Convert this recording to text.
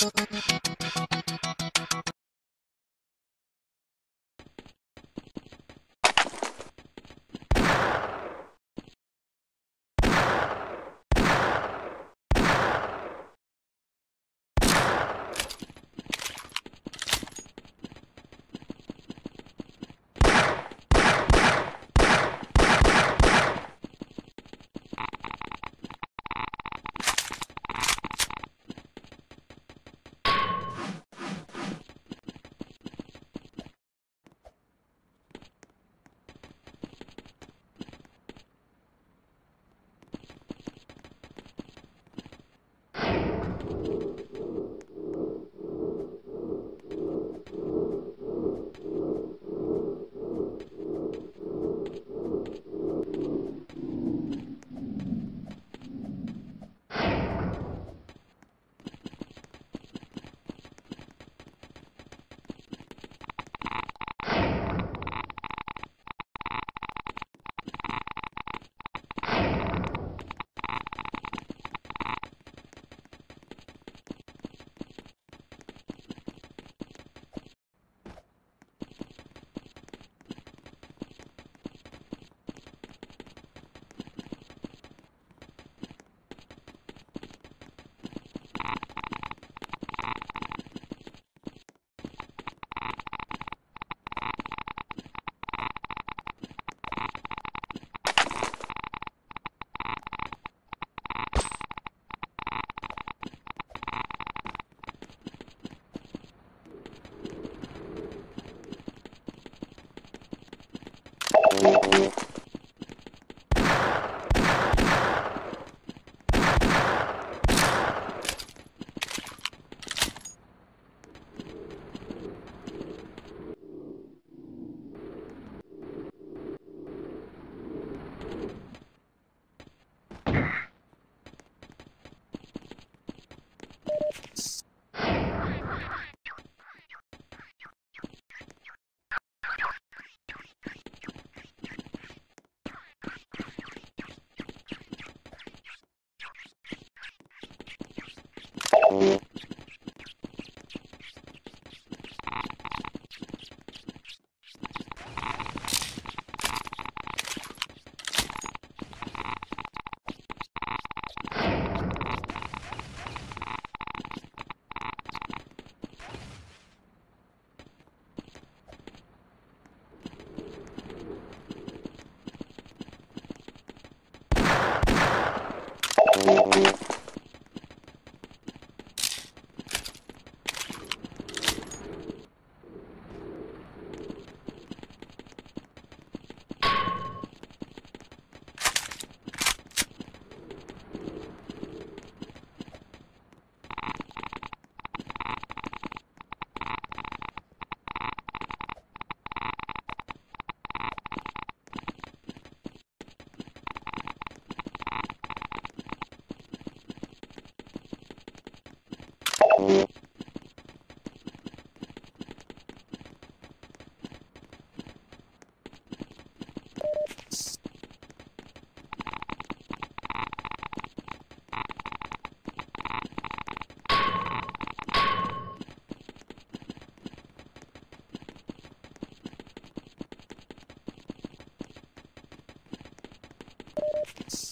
Thank you. You Thank you. Thanks.